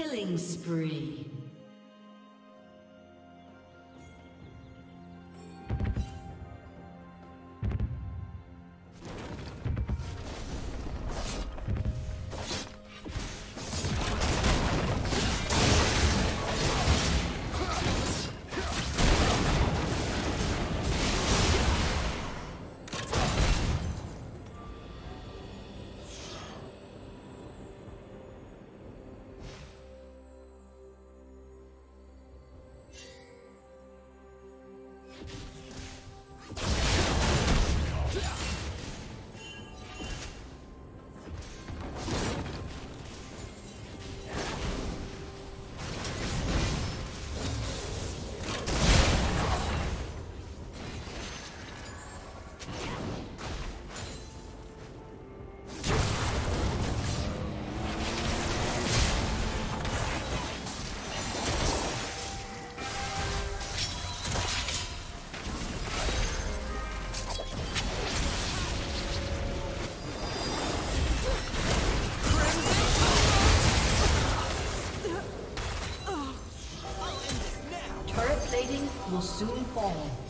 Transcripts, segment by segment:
Killing spree. Soon fall.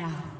Down.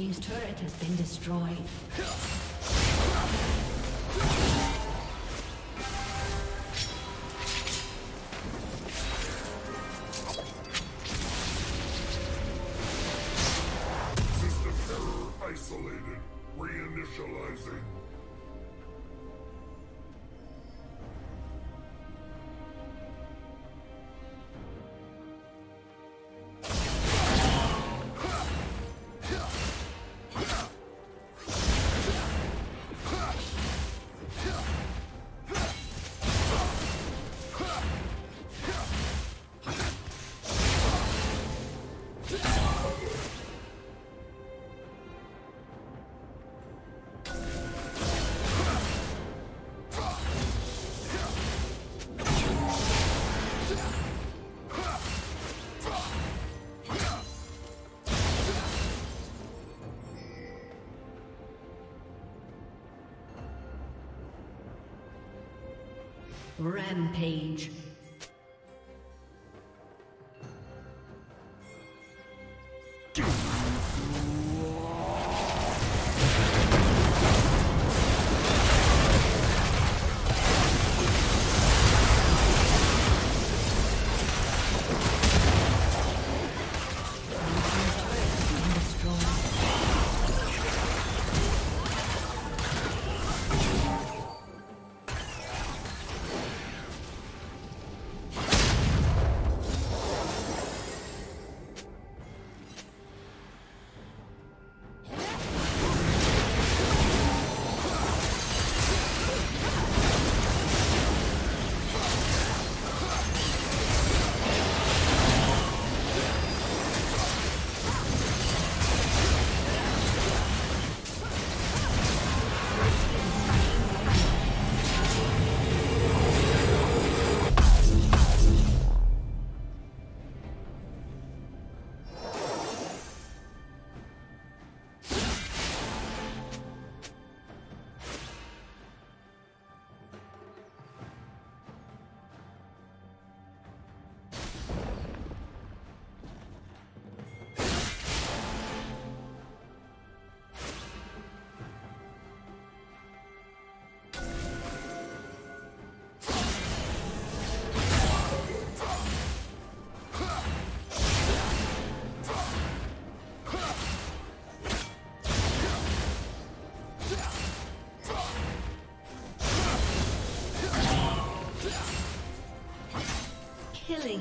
Team's turret has been destroyed. System error isolated. Reinitializing. Rampage.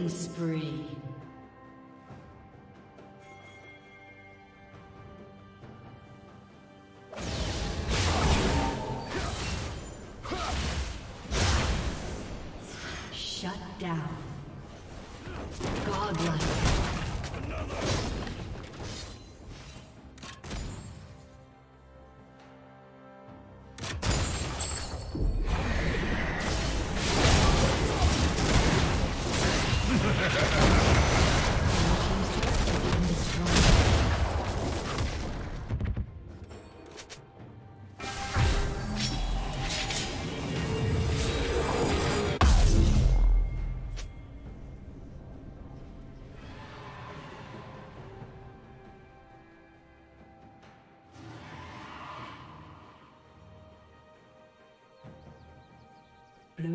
Killing spree.